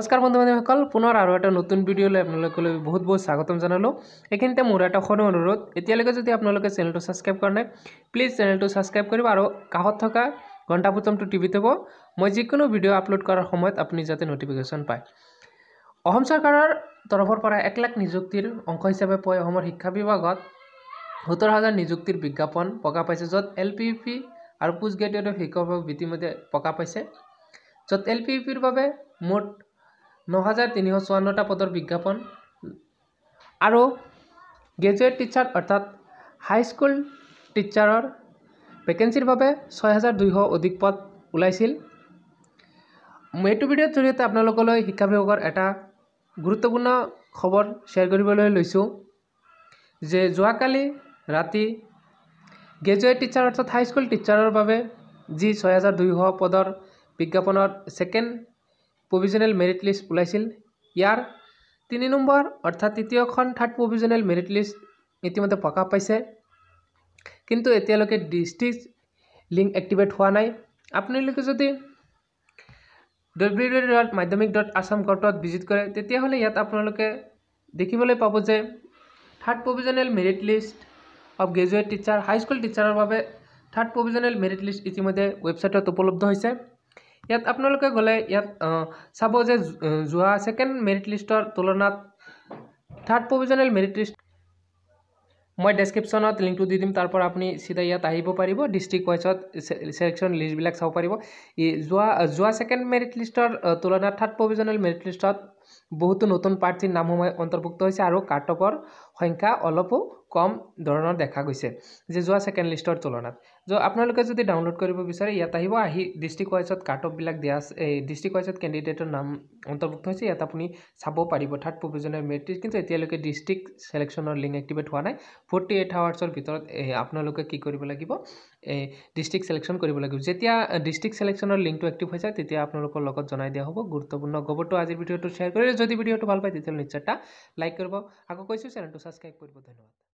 নমস্কাৰ বন্ধু বান্ধৱীসকল পুনৰ আৰু এটা নতুন ভিডিঅ'লৈ আপোনালোকলৈ বহুত বহুত স্বাগতম জনালোঁ। এইখিনিতে মোৰ এটা সৰু অনুৰোধ এতিয়ালৈকে যদি আপোনালোকে চেনেলটো ছাবস্ক্ৰাইব কৰা নাই প্লিজ চেনেলটো ছাবস্ক্ৰাইব কৰিব আৰু কাষত থকা ঘণ্টা বুটামটো টিপি থ'ব মই যিকোনো ভিডিঅ' আপলোড কৰাৰ সময়ত আপুনি যাতে ন'টিফিকেশ্যন পায়। অসম চৰকাৰৰ তৰফৰ পৰা এক লাখ নিযুক্তিৰ অংশ হিচাপে পোৱা অসমৰ শিক্ষা বিভাগত সোতৰ হাজাৰ নিযুক্তিৰ বিজ্ঞাপন প্ৰকাশ পাইছে য'ত এল পি পি আৰু পোষ্ট গ্ৰেজুৱেটৰ শিক্ষকক ইতিমধ্যে প্ৰকাশ পাইছে। য'ত এল পি পিৰ বাবে মুঠ ন হাজাৰ তিনিশ চৌৱন্নটা পদৰ বিজ্ঞাপন। আৰু গ্ৰেজুৱেট টিচাৰ অৰ্থাৎ হাইস্কুল টিচাৰৰ ভেকেঞ্চিৰ বাবে ছয় হাজাৰ দুইশ অধিক পদ ওলাইছিল। এইটো ভিডিঅ'ৰ জৰিয়তে আপোনালোকলৈ শিক্ষা বিভাগৰ এটা গুৰুত্বপূৰ্ণ খবৰ শ্বেয়াৰ কৰিবলৈ লৈছোঁ যে যোৱাকালি ৰাতি গ্ৰেজুৱেট টিচাৰ অৰ্থাৎ হাইস্কুল টিচাৰৰ বাবে যি ছয় হাজাৰ দুইশ পদৰ বিজ্ঞাপনৰ ছেকেণ্ড প্ৰভিজনেল মেৰিট লিষ্ট ওলাইছিল। ইয়াৰ তিনি নম্বৰ অৰ্থাৎ তৃতীয়খন থাৰ্ড প্ৰভিজনেল মেৰিট লিষ্ট ইতিমধ্যে প্ৰকাশ পাইছে। কিন্তু এতিয়ালৈকে ডিষ্ট্ৰিক্ট লিংক এক্টিভেট হোৱা নাই। আপোনালোকে যদি W W dot Madhyamik dot Assam কৰ্টত ভিজিট কৰে তেতিয়াহ'লে ইয়াত আপোনালোকে দেখিবলৈ পাব যে third provisional merit list of graduate teacher high school টিচাৰৰ বাবে থাৰ্ড প্ৰভিজনেল মেৰিট লিষ্ট ইতিমধ্যে ৱেবছাইটত উপলব্ধ হৈছে। ইয়াত আপোনালোকে গ'লে ইয়াত চাব যে যোৱা ছেকেণ্ড মেৰিট লিষ্টৰ তুলনাত থাৰ্ড প্ৰভিজনেল মেৰিট লিষ্ট মই ডেছক্ৰিপশ্যনত লিংকটো দি দিম তাৰ পৰা আপুনি চিধা ইয়াত আহিব পাৰিব ডিষ্ট্ৰিক্ট ৱাইজত ছিলেকশ্যন লিষ্টবিলাক চাব পাৰিব। যোৱা যোৱা ছেকেণ্ড মেৰিট লিষ্টৰ তুলনাত থাৰ্ড প্ৰভিজনেল মেৰিট লিষ্টত বহুতো নতুন প্ৰাৰ্থীৰ নামসমূহ অন্তৰ্ভুক্ত হৈছে আৰু অফৰ সংখ্যা অলপো কম ধৰণৰ দেখা গৈছে যে যোৱা ছেকেণ্ড লিষ্টৰ তুলনাত। য' আপোনালোকে যদি ডাউনলোড কৰিব বিচাৰে ইয়াত আহিব। আহি ডিষ্ট্ৰিক্ট ৱাইজত কাট অফবিলাক দিয়া এই ডিষ্ট্ৰিক্ট ৱাইজত কেণ্ডিডেটৰ নাম অন্তৰ্ভুক্ত হৈছে। ইয়াত আপুনি চাব পাৰিব থাৰ্ড প্ৰভিজনেল লিষ্ট কিন্তু এতিয়ালৈকে ডিষ্ট্ৰিক্ট ছিলেকশ্যনৰ লিংক এক্টিভেট হোৱা নাই। ফৰ্টি এইট আৱাৰ্ছৰ ভিতৰত আপোনালোকে কি কৰিব লাগিব? এই ডিষ্ট্ৰিক্ট ছিলেকশ্যন কৰিব লাগিব। যেতিয়া ডিষ্ট্ৰিক্ট ছিলেকশ্যনৰ লিংকটো এক্টিভ হৈ যায় তেতিয়া আপোনালোকৰ লগত জনাই দিয়া হ'ব। গুৰুত্বপূৰ্ণ খবৰটো আজিৰ ভিডিঅ'টো শ্বেয়াৰ কৰিলে যদি ভিডিঅ'টো ভাল পায় তেতিয়াহ'লে নিশ্চয় এটা লাইক কৰিব। আকৌ কৈছোঁ চেনেলটো ছাবস্ক্ৰাইব কৰিব। ধন্যবাদ।